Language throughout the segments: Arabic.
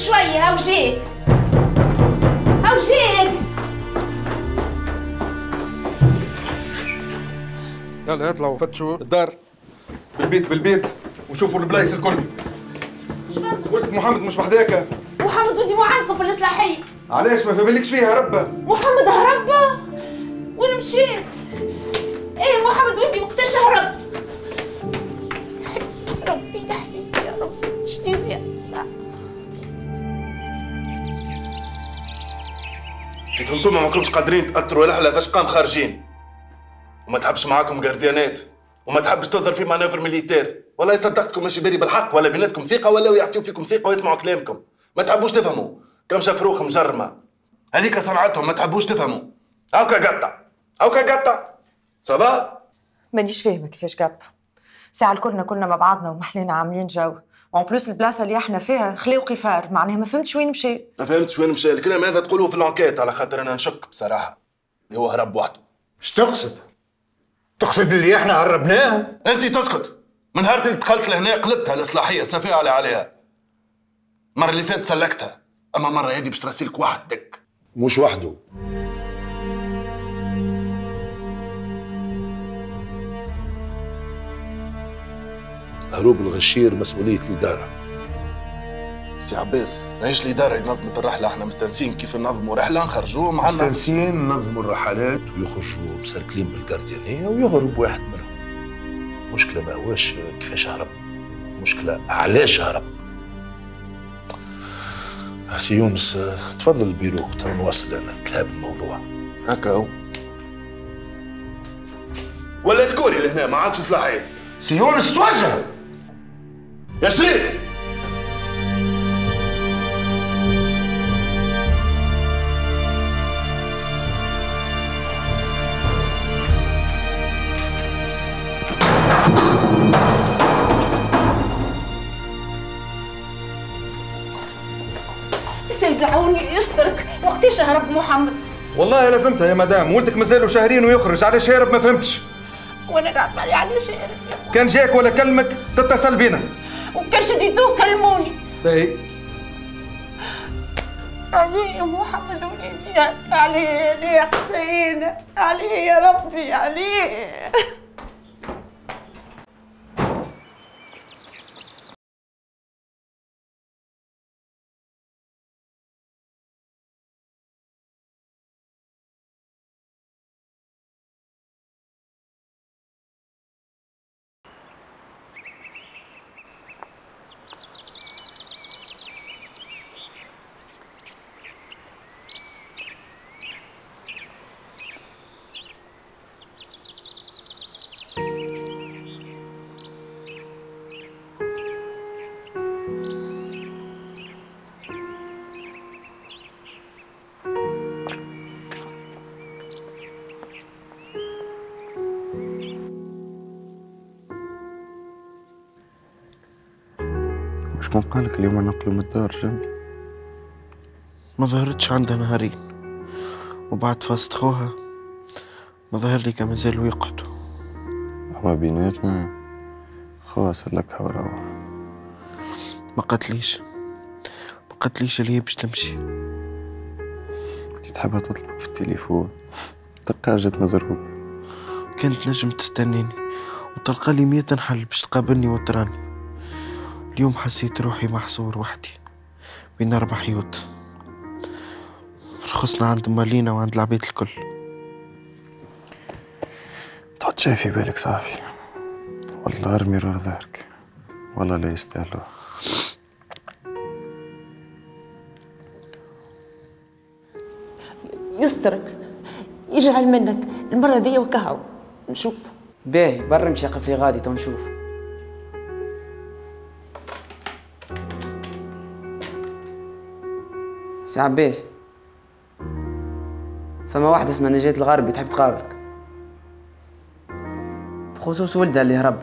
جيك هاو جيك يلا اطلعوا فتشوا الدار. بالبيت بالبيت. وشوفوا البلايص الكل. ولدك محمد مش بحذاك محمد ودي مو عندكم في الإصلاحية. علاش ما في؟ بالكش فيها ربه محمد هرب وين مشيت؟ إيه محمد ودي وقتاش هرب؟ ربي يا حبيبي يا رب. شنو يا ساعة كيف أنتم ما كنتش قادرين تأثروا الحلا فاش قام خارجين. وما تحبش معاكم جارديانات وما تحبش تظهر في مانوفر ميليتير. والله صدقتكم ماشي بالي بالحق ولا بيناتكم ثقة ولا يعطيو فيكم ثقة ويسمعوا كلامكم. ما تحبوش تفهموا. كم شفروخ مجرمة. هذيك صنعتهم ما تحبوش تفهموا. هاكا قطع هاكا قطع ça va مانيش فاهمه كيفاش قطع ساعة الكلنا كنا مع بعضنا ومحلينا عاملين جو. و en plus البلاصة اللي إحنا فيها خليو قفار معناها ما فهمتش وين مشي. ما فهمتش وين مشى الكلام هذا تقولوه في ال enquête على خاطر أنا نشك بصراحة. اللي هو هرب وحده. إيش تقصد؟ تقصد اللي إحنا هربناه؟ أنت تسكت. من نهار اللي دخلت لهنا قلبتها الإصلاحية صافي على عليها. المرة اللي فاتت سلكتها. أما المرة هذه باش تراسلك وحدك مش وحده. هروب الغشير مسؤولية الإدارة. سي عباس ماهيش الإدارة اللي نظمت الرحلة. إحنا مستانسين كيف ننظموا رحلة نخرجوه معنا مستانسين ننظموا الرحلات ويخرجوا مسركلين بالجارديانية ويهرب واحد منهم. مشكلة ما هوش كيفاش هرب؟ مشكلة علاش هرب؟ سي يونس تفضل البيرو تو نوصل أنا نتلهى بالموضوع هكا هو. ولا تكوري لهنا ما عادش اصلاحيه سي يونس توجه! يا شريف سيد العوني يسترك وقتاش هرب محمد. والله أنا فهمتها يا مدام ولدك مازالوا شهرين ويخرج علاش هارب ما فهمتش. وأنا نعرف عليه علاش هرب كان جاك ولا كلمك تتصل بينا وكان شديتوه كلموني. باهي عليه يا محمد وليدي عليه يا حسين عليه يا ربي عليه شكون قالك اليوم نقلوا من الدار جنبي ما ظهرتش عندها نهارين وبعد فاست خوها ما ظهر لي مازالوا يقعدوا هما بيناتنا خوا سلكها وروح ما قتليش. ما قتليش اللي هي باش تمشي. كي تحبها تطلب في التليفون. تلقاها جات مزروبة. كانت نجم تستنيني. وتلقى لي مية حل باش تقابلني وتراني. اليوم حسيت روحي محصور وحدي بين أربع حيوت رخصنا عند مالينا وعند العبيد الكل. تحط شي في بالك صافي؟ والله أرمي راه ظهرك والله لا يستاهلوا يسترك. يجعل منك. المرة ذي وكهو. نشوف. باهي برا مشي قفلي غادي تو نشوف. سي عباس فما واحدة اسمها نجاة الغربي تحب تقابلك. بخصوص ولدها اللي هرب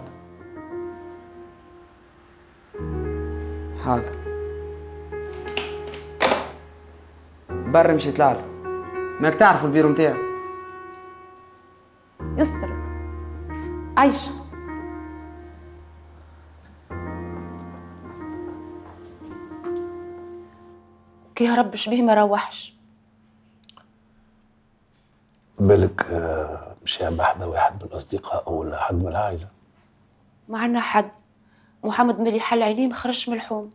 حاضر برا مشي طلع ماك تعرفوا البيرو متاعو يسترك عايشة. كي هربش بيه ما روحش. بالك آه، مش يا بحث واحد من الأصدقاء ولا حد من العائلة. ما عنا حد. محمد ملي حل عينيه ما خرجش من الحوم.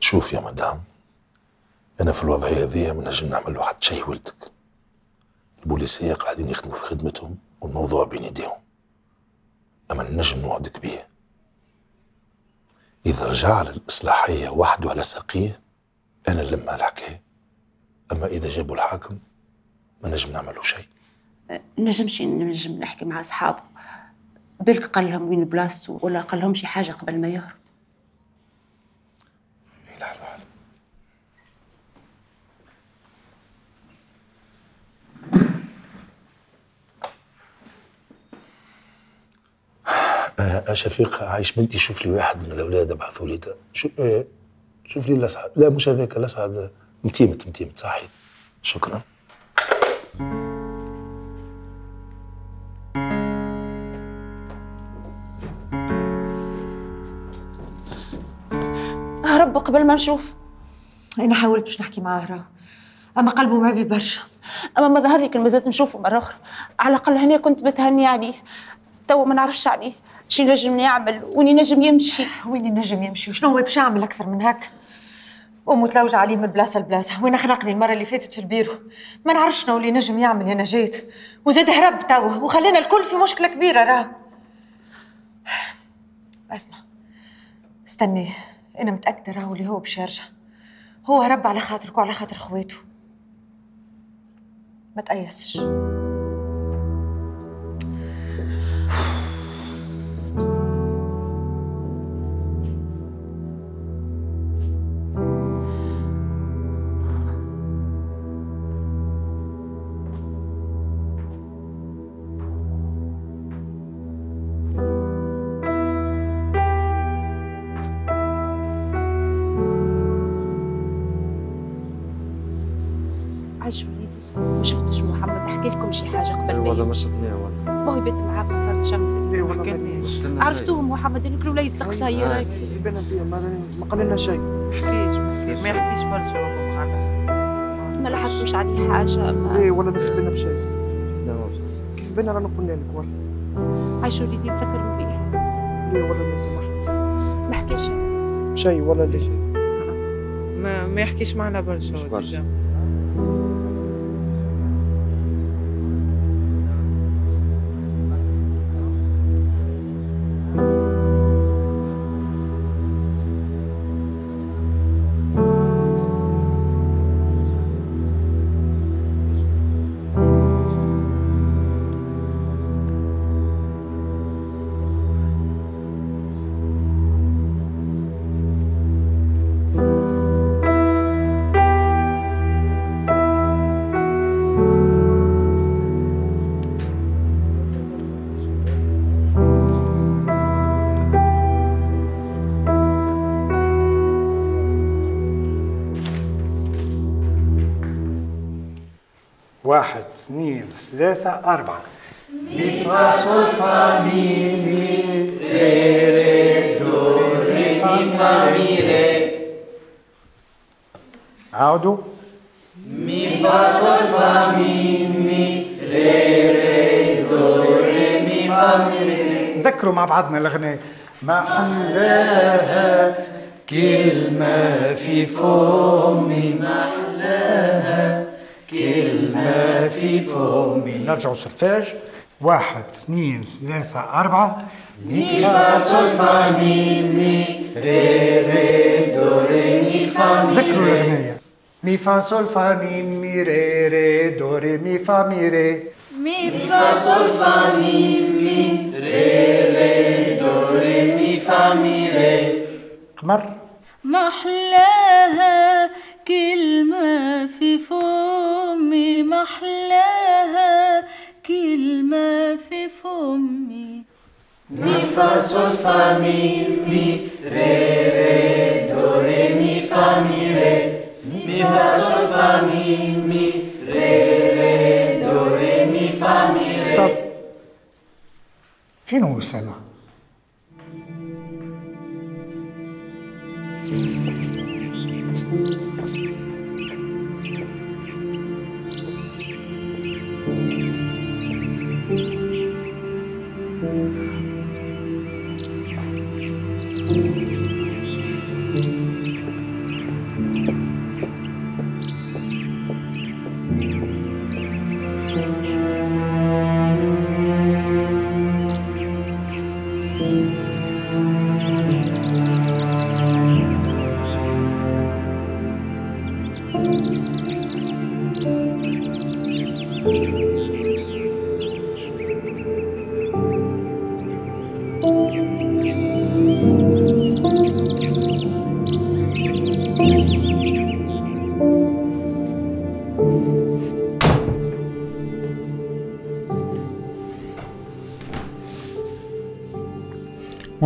شوف يا مدام أنا في الوضعية ذي ما نجم نعمل له حتى شيء ولدك. البوليسية قاعدين يخدموا في خدمتهم. والموضوع بين يديهم. أما نجم نوعدك بيه إذا رجع للإصلاحية وحده على ساقيه أنا نلم الحكاية أما إذا جابوا الحاكم ما نجم نعمل له شيء. نجمش نجم نحكي مع أصحابه. بالك قال لهم وين بلاصتو ولا قال لهم شي حاجة قبل ما يهرب. آه شفيق عايش بنتي شوف لي واحد من الأولاد ابعثوا لي. شو آه شوف لي الأسعد. لا مش هذاك الأسعد متيمت متيمت صحيح شكرا. هرب قبل ما نشوف. أنا حاولت باش نحكي معاه راه أما قلبه معبي برشا. أما ما ظهر لي كان مازلت نشوفه مرة أخرى. على الأقل هنا كنت بتهني عليه توا ما نعرفش عليه شي نجم يعمل وين ينجم يمشي؟ وين ينجم يمشي؟ وشنو هو باش يعمل أكثر من هكا امه تلوج عليه من بلاصة لبلاصة. وين خلقني المرة اللي فاتت في البيرو؟ ما نعرفش شنو اللي نجم يعمل أنا جيت. وزاد هرب توا وخلينا الكل في مشكلة كبيرة راه. أسمع استني أنا متأكدة راهو اللي هو باش يرجع هو هرب على خاطرك وعلى خاطر خواته ما تأيسش. بيه ما شيء. حكيش ما يحكيش برشا والله معنا ما لاحظتوش عليه حاجة ما اي والله ما شفنا بشيء. كيف بينا رانا قلنا لك والله. عايش وليدي بذكر مليح ليه والله ما سمحت. ما حكيش. شيء ولا ليش ما ما يحكيش معنا برشا مش هو برشا. ديجا. واحد اثنين ثلاثة أربعة عاودوا نذكروا مع بعضنا الأغنية ما حلاها كلمة في فمي ما حلاها كلمة في فمي. نرجعوا سلفاج واحد اثنين ثلاثة أربعة. مي فا صول فا مي مي ري ري دو ري مي فا مي ذكروا الأغنية. مي فا صول فا مي مي ري ري دو ري مي فا مي ري مي فا صول فا مي مي قمر. محلاها كلمة في فمي. محلاها كلمة في فمي. مي فا صول فا مي مي ري ري دو ري مي فا مي ري. مي فا صول فا مي مي ري ري دو ري مي فا مي ري. فين هو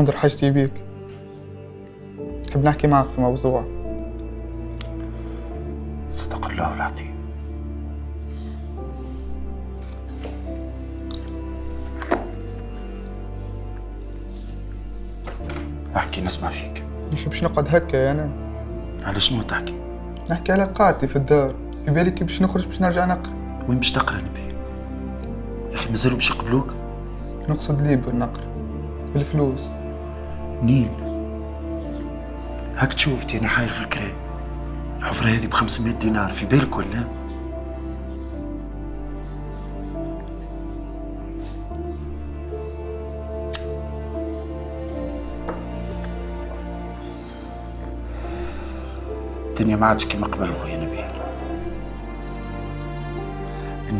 منذر حاجتي بيك نحب نحكي معك في موضوع. صدق الله العظيم. احكي نسمع فيك. يا أخي باش نقعد هكا يا أنا. على شنو تحكي؟ نحكي على قاعدتي في الدار. في بالي كي باش نخرج باش نرجع نقرأ. وين باش تقرأ نبي؟ يا أخي مازالوا باش يقبلوك؟ نقصد ليبر نقرأ. بالفلوس. منين؟ هاك تشوفتي أنا حاير في الكراي الحفرة هذه ب 500 دينار في بالك ولا؟ الدنيا ما عادش كيما قبل خويا نبيل.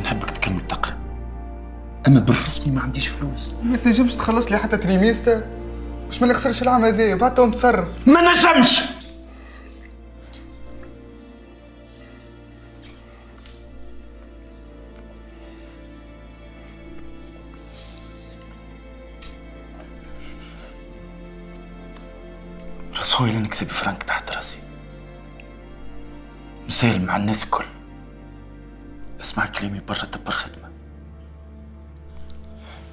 نحبك تكمل تقرأ. أما بالرسمي ما عنديش فلوس. ما تنجمش تخلص لي حتى trimestre باش ما نخسرش العام هذايا بعد تو نتصرف ما نجمش. راس خويا اللي نكسب فرانك تحت راسي. مسالم مع الناس الكل. اسمع كلامي برا دبر خدمة.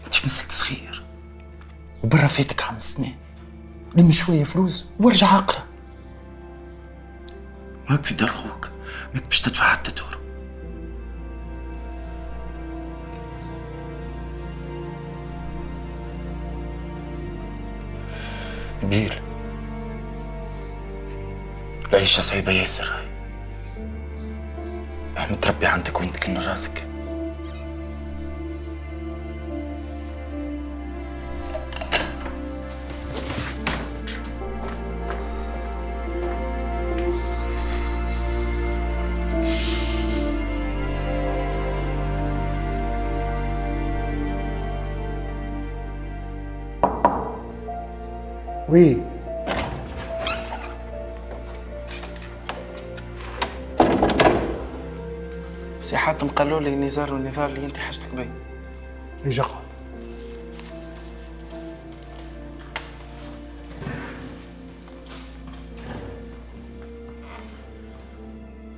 انت مسلت صغير. وبرا فاتك عام سنين لم شوية فلوس وارجع أقرأ. وهاك في دار خوك. ماك باش تدفع حتى دور. نبيل. العيشة صعيبة ياسر. أحمد ربي عندك وين تكن راسك. وي سي حاتم قالوا لي نزار والنزار اللي أنت حاجتك بيه اجا قعد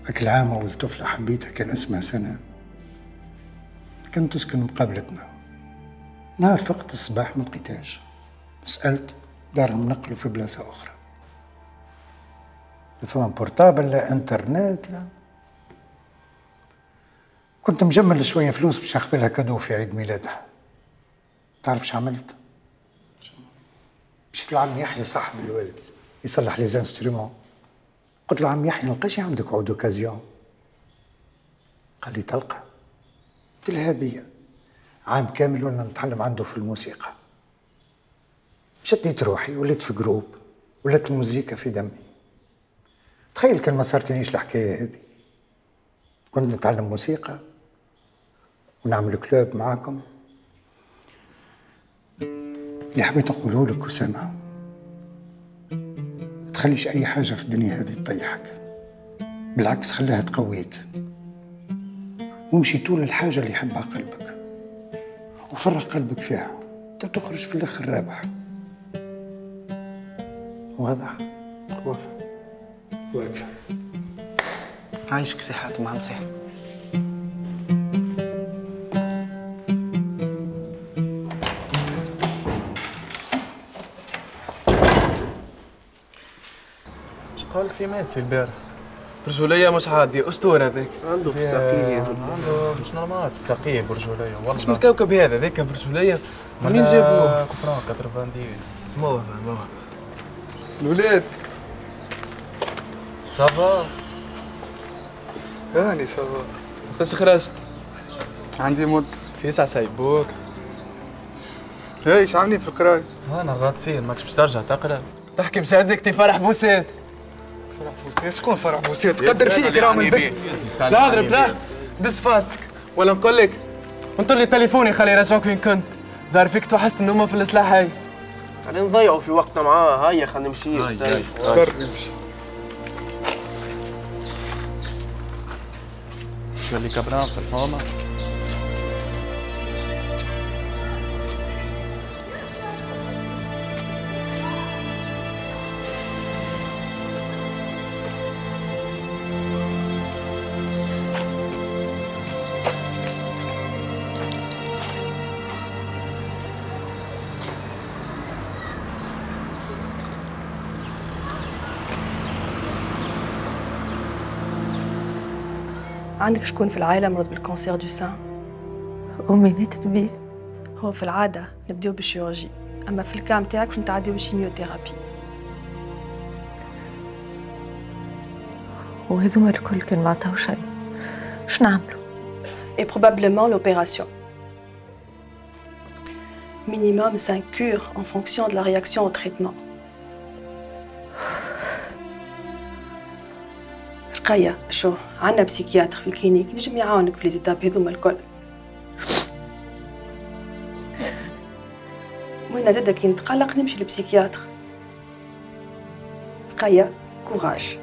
ذاك العام أول طفلة حبيتها كان اسمها سنة. كانت تسكن مقابلتنا. نهار فقت الصباح ما لقيتهاش. سألت دارهم نقلوا في بلاصة أخرى. لا portable لا انترنت لا. كنت مجمل شوية فلوس باش ناخذ لها cadeau في عيد ميلادها. تعرف شو عملت؟ مشيت لعم يحيى صاحب الوالد يصلح لي instruments قلت له عم يحيى نلقاش عندك عود occasion؟ قال لي تلقى. قلت لها بيا عام كامل وأنا نتعلم عنده في الموسيقى. شديت روحي وليت في جروب ولات الموسيقى في دمي. تخيل كان ما صارت ليش الحكاية هذه. كنت نتعلم موسيقى ونعمل كلوب معاكم. اللي حبيت نقوله لك أسامة تخليش أي حاجة في الدنيا هذه تطيحك بالعكس خليها تقويك. وامشي طول الحاجة اللي يحبها قلبك وفرغ قلبك فيها. تخرج في الآخر رابح. واضح واضح واقفة عايشك صحة طمعان صحة. قال في ميسي البارس برجولية مش عادي أسطورة ذاك عنده في ساقية عنده مش نورمال في ساقية برجولية والله. مش من الكوكب هذا؟ ذاك برجولية؟ منين جابوه كفران 90 موهبه موهبه الولاد صافا هاني سوا وقتاش خرجت؟ عندي مد. في ساعة سايبوك؟ هاي شو عاملين في القراية؟ أنا غاطسين ماكش باش ترجع تقرأ. تحكي مساعدك فرح بوسات فرح بوسيت؟ شكون فرح بوسيت؟ قدر فيك راه من بك. لا اضرب لا. دس فاستك. ولا نقول لك انطر لي تليفوني خلي يرجعوك وين كنت. ظهر فيك توحشت النومة في السلاح خلينا نضيعوا في وقتنا معاه هيا خلينا نمشي هاي، سايق. هاي. قرب يمشي شو اللي كبران في الحومة عندك شكون في العائلة مرض بال cancer du sein؟ أمي ماتت بيه هو في العادة نبدأو بال chirurgie أما في ال cas متاعك باش نتعديو بال chimiothérapie وهذوما الكل كان ما عطاو شيء شو نعملوا؟ Et probablement l'opération. Minimum 5 cures en fonction de la réaction au traitement. رقية شو؟ عندنا بسيكياتر في الكلينيك. نجم يعاونك في ليزيتاب هذوما الكل. وين زاد كي نتقلق نمشي للبسيكياتر. رقية كوراج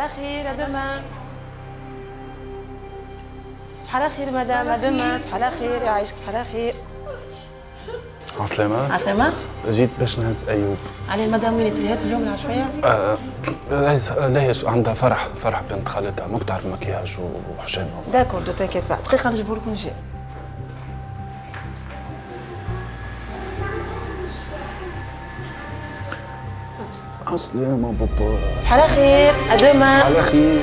على خير يا دوما صباح على خير مدام يا دوما صباح على خير يعيشك صباح على خير. عسلامة عسلامة جيت باش نهز أيوب. علي المدام وين تريهات اليوم العشوية آه آه، ليش عندها فرح. فرح بنت خالتها ممكن تعرف مكياج وحشام داكور دو تانكيت با دقيقة نجيبو لك ونجي عسلامة بابا صباح على خير يا دوما على خير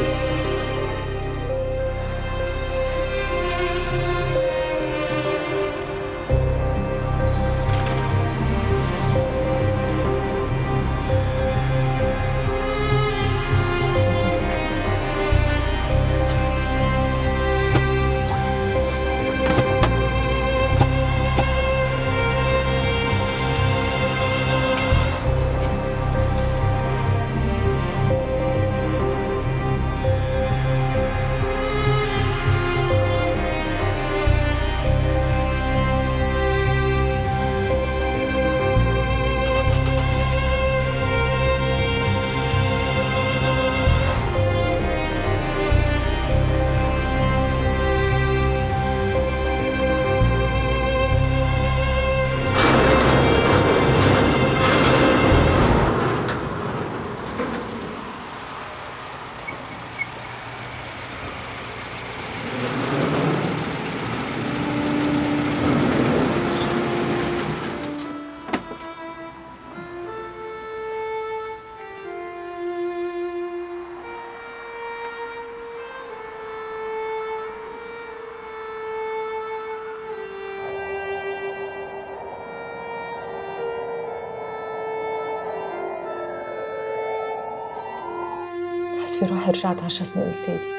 روحي رجعت عشر سنين لتالي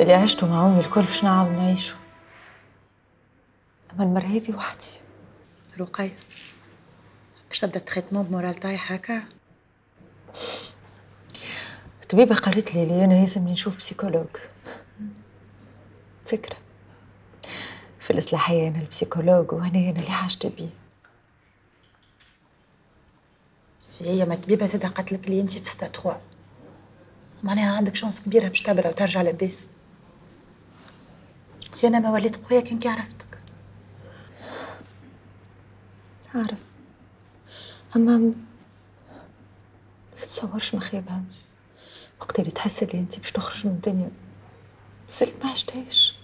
اللي عشته مع أمي الكل باش نعاود نعيشه. أما المرة هذي وحدي. رقية باش تبدا traitement ب moral طايح هكا الطبيبة قالت لي لي أنا يلزمني نشوف psychologue. فكرة. في الإصلاحية أنا ال psychologue وهنا أنا اللي حاجتي بيه. هي ما طبيبة زادة قالت لي أنت في ستا 3 معناها عندك chance كبيرة باش تبرى وترجع لاباس سي أنا ما وليت قوية كان كي عرفتك. عارف أما ما تتصورش ما خيبها وقت اللي تحس اللي أنت باش تخرج من الدنيا. زلت ما عشتهاش.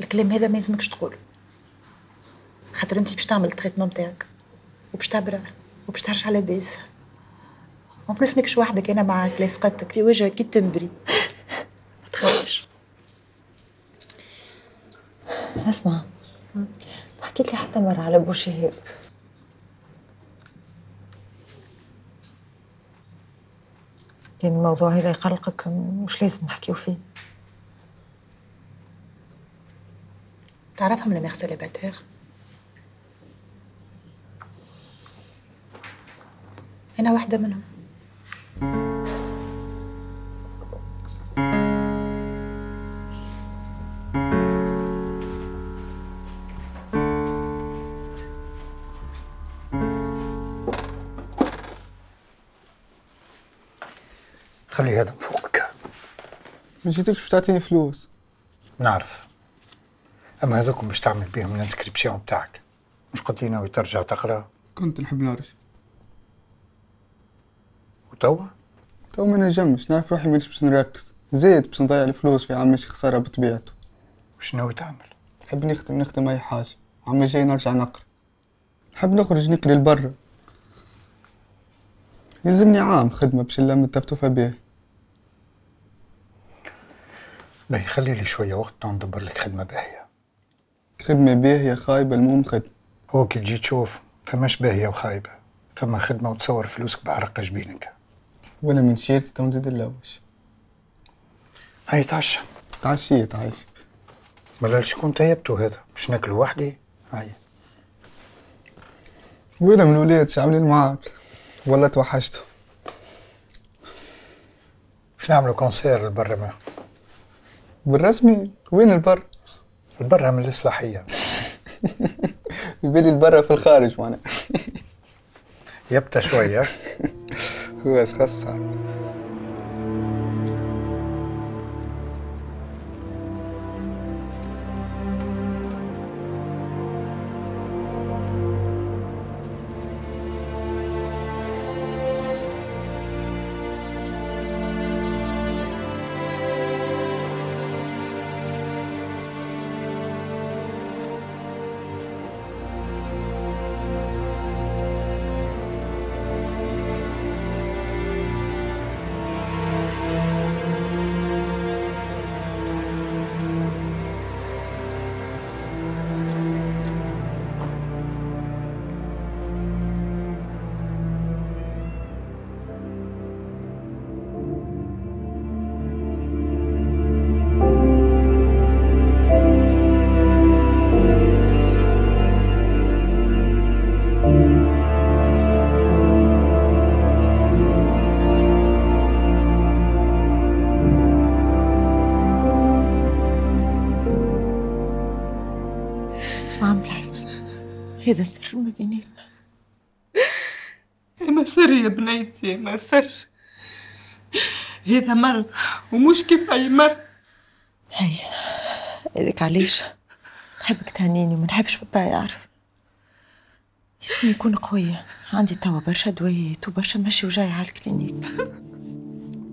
الكلام هذا ما يلزمكش تقول خاطر انت باش تعمل ال traitement تاعك وباش تبرى وباش ترجع لاباس و plus ماكش وحدك أنا معاك لاصقتك في وجهك كي تنبري ما تخافش. اسمع. ما حكيت لي حتى مرة على بو شهاب كان الموضوع هذا يقلقك مش لازم نحكيو فيه. تعرفهم لما يغسل باتيغ أنا واحدة منهم. خلي هذا فوقك. ما جيتكش باش تعطيني فلوس. نعرف. أما هذوكم باش تعمل بيهم ال inscription بتاعك مش قلت لي ناوي ترجع تقرأ؟ كنت نحب نعرف. وتوا تو ما نجمش نعرف روحي مانيش باش نركز. زيد باش نضيع الفلوس في عمي شي خسارة بطبيعته. وش ناوي تعمل؟ نحب نخدم نخدم أي حاجة. عمي جاي نرجع نقرأ. نحب نخرج نقري لبرا. يلزمني عام خدمة باش نلم التفتوفة بيه. باهي خلي لي شوية وقت ندبر لك خدمة باهية. خدمة باهية خايبة المهم خدمة. هو كي تجي تشوف فماش باهية وخايبة. فما خدمة وتصور فلوسك بعرق جبينك وأنا من شيرتي تو نزيد نلوش هاي تعشى تعشيت عايش ملا شكون طيبتو هذا باش ناكل وحدي؟ هاي وين من الولاد عاملين معاك. ولا توحشتوا باش نعملوا كونسير لبرا ما. بالرسمي. وين البر؟ البرا من الإصلاحية. يبالي البرا في الخارج وأنا يبتا شوية. هو اش هذا السر ما بيناتنا ما سر يا بنيتي ما سر. هذا مرض ومش كيف أي مرض. هي هذاك علاش؟ نحبك تهنيني وما نحبش بابا يعرف. يسمي يكون قوية. عندي توا برشا دوايات وبرشا مشي وجاي على الكلينيك.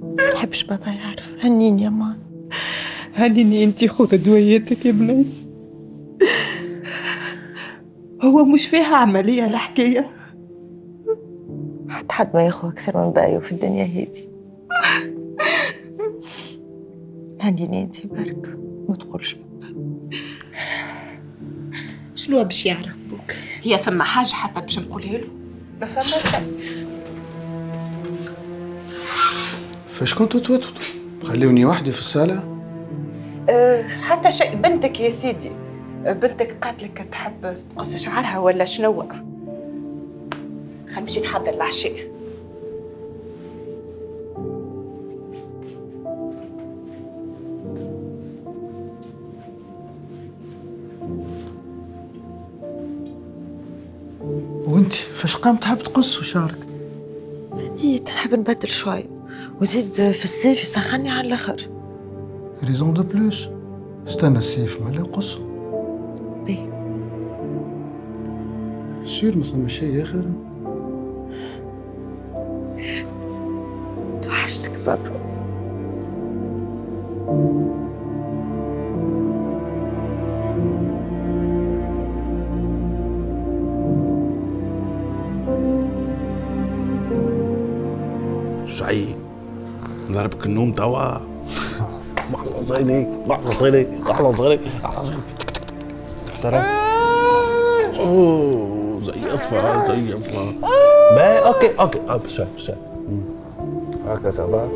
ما نحبش بابا يعرف. هنيني يا مان هنيني أنتي خذ دواياتك يا بنيتي. هو مش فيها عملية الحكاية حتى حد ما ياخذ أكثر من بايو في الدنيا هذي هنيني انتي برك ما تقولش بابا شنو باش يعرف بوك؟ هي ثم حاجة حتى باش نقولها له؟ ما فما شيء فاش كنتوا توتتوا خليوني وحدي في الصالة أه حتى شيء بنتك يا سيدي. بنتك قالت لك تحب تقص شعرها ولا شنو؟ خلينا نمشي نحضر العشاء. وانت فاش قام تحب تقص شعرك؟ بديت نحب نبدل شوي وزيد في الصيف يسخني على الآخر. raison de plus استنى الصيف ما لا قص ما ثم شيء اخر توحشتك بابا. شعي ضربك النوم توا. محلى صيني محلى صيني محلى صيني محلى صيني ترى. أوه. زيفها زيفها باهي اوكي اوكي اه بسرعة بسرعة هكا سافا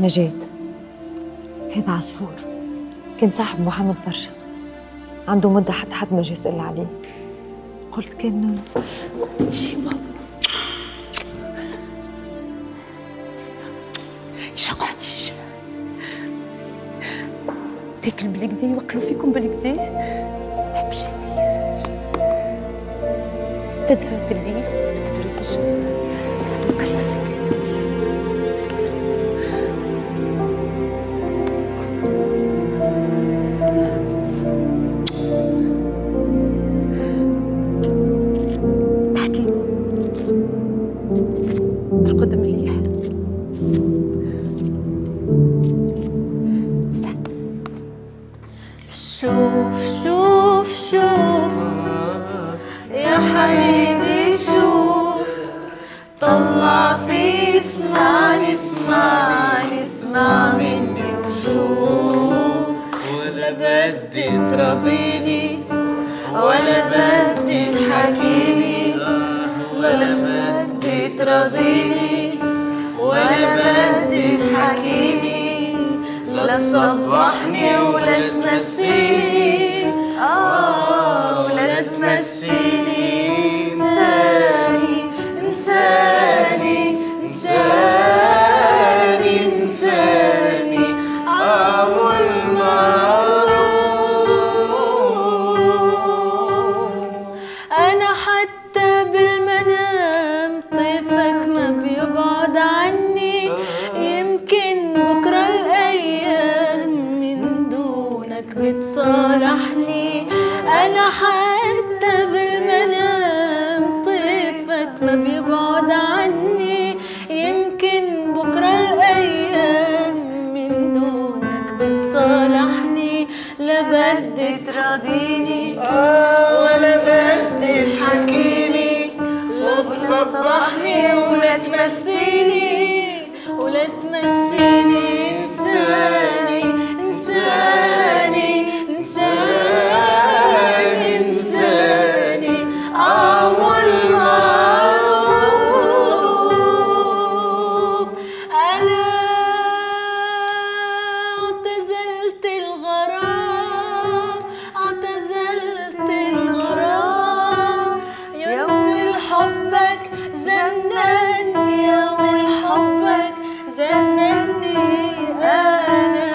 نجاة هذا عصفور. كان صاحب محمد برشا. عنده مدة حتى حد ما جا يسأل عليه. قلت كان شي ماما شقعتيش تاكل بالكدا يوكلوا فيكم بالكدا؟ تحبش تدفى في الليل ما تبردش ما تبقاش حبك زنني. أنا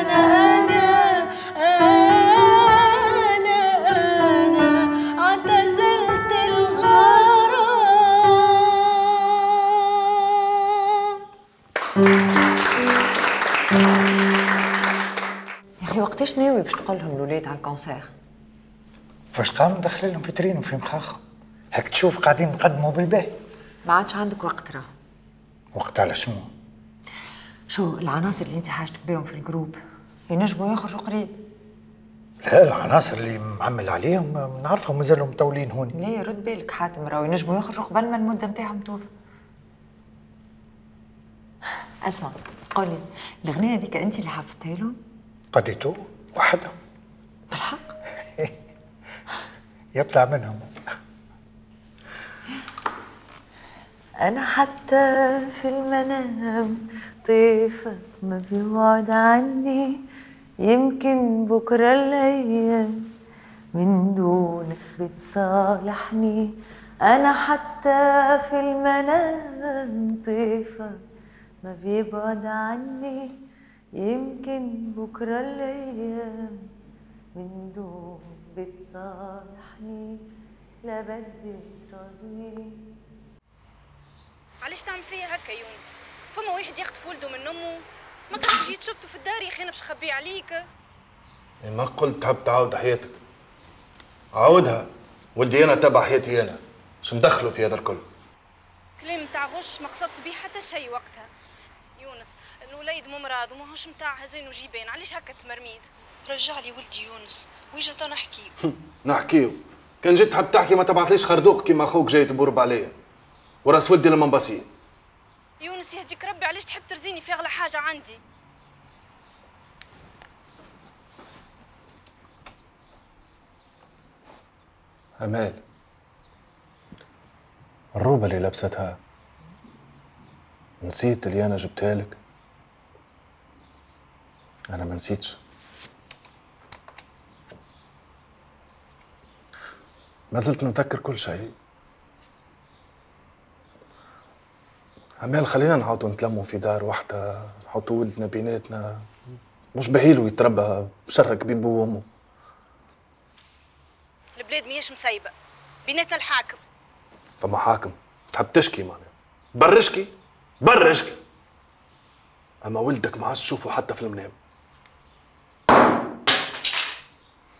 أنا أنا أنا أنا. اعتزلت الغرام. يا أخي وقتاش ناوي باش تقول لهم الاولاد على الكونسير؟ فاش قاموا دخل لهم في ترين وفي مخاخ. هاك تشوف قاعدين نقدموا بالباهي. ما عادش عندك وقت راه. وقت على شنو؟ شو العناصر اللي انت حاجتك بيهم في الجروب؟ ينجموا يخرجوا قريب. لا العناصر اللي معمل عليهم نعرفهم مازالهم مطولين هوني ليه؟ رد بالك حاتم راهو ينجموا يخرجوا قبل ما المدة نتاعهم توفى. أسمع قولي الأغنية هذيك أنت اللي حفظتها لهم؟ قضيتو وحدهم بالحق؟ يطلع منهم. أنا حتى في المنام طيفة ما بيبعد عني. يمكن بكرة الأيام من دونك بتصالحني. أنا حتى في المنام طيفة ما بيبعد عني. يمكن بكرة الأيام من دون بتصالحني. لا بدي تراضيني. علاش تعمل فيا هكا يونس؟ فما واحد يخطف ولده من أمه؟ ما كنت جيت شفته في الدار يا أخي أنا باش نخبيه عليك. ما قلت تحب تعاود حياتك. عاودها. ولدي أنا تبع حياتي أنا. شو مدخله في هذا الكل. كلام تاع غش ما قصدت بيه حتى شيء وقتها. يونس الوليد ممراض وماهوش متاع هزين وجيبان علاش هكا تمرميد؟ رجع لي ولدي يونس. ويجا تو نحكي نحكيو. كان جيت تحب تحكي ما تبعثليش خردوق كيما أخوك جاي تبورب عليا وراس ولدي لما نبصيه يونس يهديك ربي علاش تحب ترزيني في أغلى حاجة عندي؟ أمال الروبة اللي لبستها نسيت اللي أنا جبتها لك؟ أنا ما نسيتش. ما زلت نتذكر كل شيء. امال خلينا نعاودوا نتلموا في دار واحدة نحطوا ولدنا بيناتنا. مش بهيلو يتربى مشرك بين بو وامه البلاد ماهيش مسيبه بيناتنا الحاكم. فما حاكم. تحب تشكي معناها. برشكي برشكي. أما ولدك ما عادش تشوفه حتى في المنام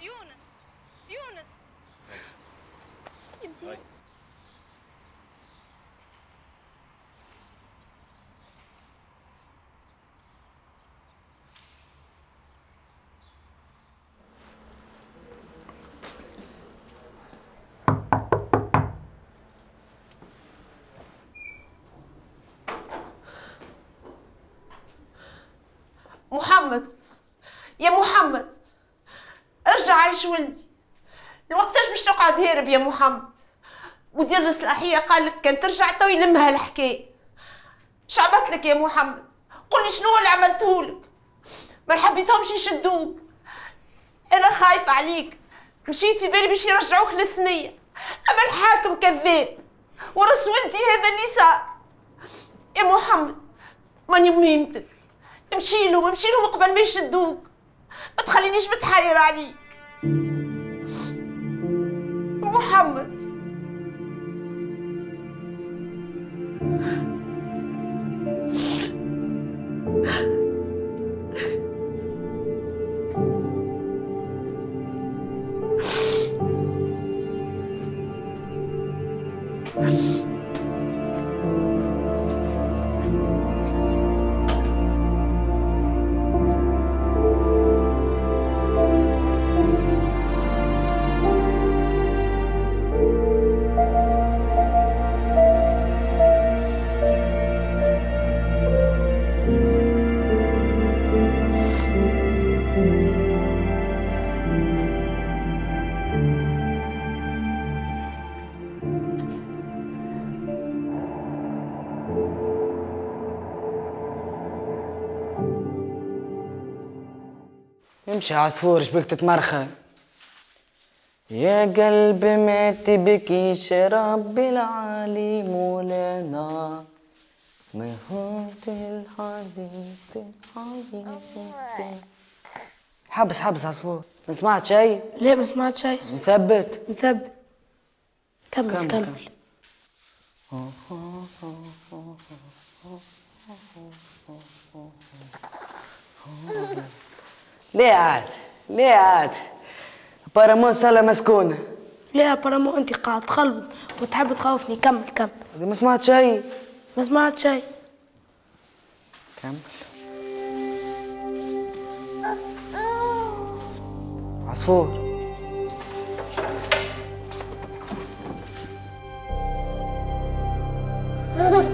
يونس يونس سيدي محمد يا محمد ارجع عيش ولدي الوقتاش باش تقعد هارب يا محمد. مدير الإصلاحية قال لك كان ترجع تو يلمها الحكاية. شعبت لك يا محمد. قل لي شنو اللي عملته لك؟ ما حبيتهمش يشدوك. أنا خايفة عليك. مشيت في بالي باش يرجعوك للثنية. أما الحاكم كذاب. ورس ولدي هذا اللي صار يا محمد ماني مهمتك. امشي لهم امشي لهم قبل ما يشدوك. ما تخلينيش متحير عليك. محمد امشي عصفور شبيك تتمرخى؟ يا قلبي ما تبكيش ربي العالي مولانا ما هوت الحديث حبس حبس عصفور. ما سمعت شيء؟ لا ما سمعت شيء. مثبت؟ مثبت. كمل كمل ليه عاد ليه عاد؟ ليه عاد؟ بارامون صالة مسكونة. لا بارامون انت قاعد تخلط وتحب تخوفني. كمل كمل. ما سمعت شيء. ما سمعت شيء. كمل. عصفور. Ha ha ha.